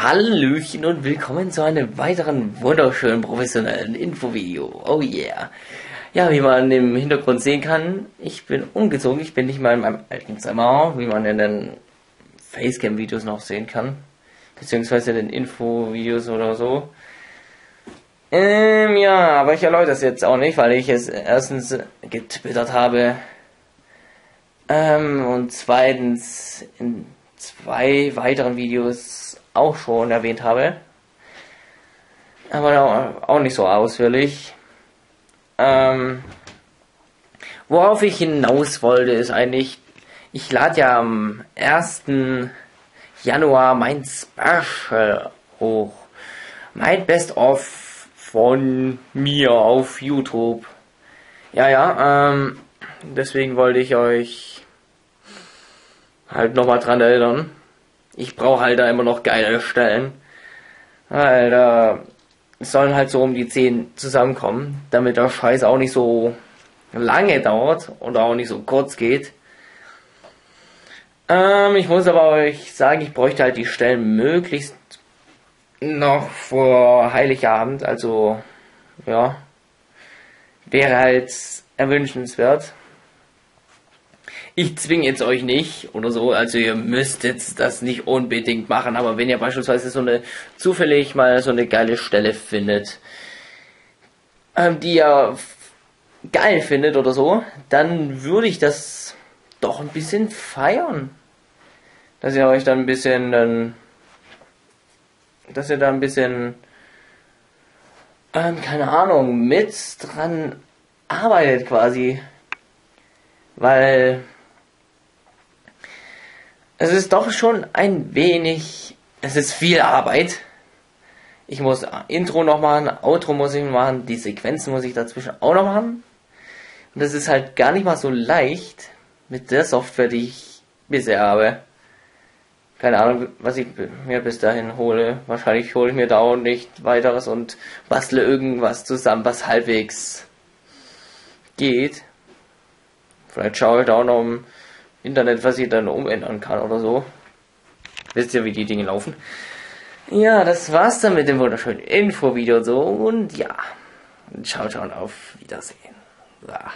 Hallöchen und willkommen zu einem weiteren wunderschönen professionellen Infovideo. Oh yeah. Ja, wie man im Hintergrund sehen kann, ich bin umgezogen. Ich bin nicht mal in meinem alten Zimmer, wie man in den Facecam-Videos noch sehen kann. Beziehungsweise in den Infovideos oder so. Ähm, ja, aber ich erläutere es jetzt auch nicht, weil ich es erstens getwittert habe. Ähm, und zweitens in zwei weiteren Videos auch schon erwähnt habe. Aber auch nicht so ausführlich. Ähm, worauf ich hinaus wollte, ist eigentlich, ich lade ja am 1. Januar mein Special hoch. Mein Best-of von mir auf YouTube. Ja, ja, ähm, deswegen wollte ich euch halt nochmal dran erinnern. Ich brauche halt da immer noch geile Stellen. Weil da sollen halt so um die 10 zusammenkommen, damit der Scheiß auch nicht so lange dauert oder auch nicht so kurz geht. Ähm, ich muss aber euch sagen, ich bräuchte halt die Stellen möglichst noch vor Heiligabend, also ja, wäre halt erwünschenswert. Ich zwinge jetzt euch nicht oder so, also ihr müsst jetzt das nicht unbedingt machen, aber wenn ihr beispielsweise so eine zufällig mal so eine geile Stelle findet, ähm, die ihr geil findet oder so, dann würde ich das doch ein bisschen feiern. Dass ihr euch dann ein bisschen, dann, dass ihr da ein bisschen, ähm, keine Ahnung, mit dran arbeitet quasi. Weil es ist doch schon ein wenig, es ist viel Arbeit. Ich muss Intro noch machen, Outro muss ich machen, die Sequenzen muss ich dazwischen auch noch machen. Und das ist halt gar nicht mal so leicht mit der Software, die ich bisher habe. Keine Ahnung, was ich mir bis dahin hole. Wahrscheinlich hole ich mir da auch nicht weiteres und bastle irgendwas zusammen, was halbwegs geht. Vielleicht schaue ich da auch noch im Internet, was ich dann umändern kann oder so. Wisst ihr, wie die Dinge laufen? Ja, das war's dann mit dem wunderschönen Infovideo und so. Und ja, ciao, ciao und auf Wiedersehen. Ja.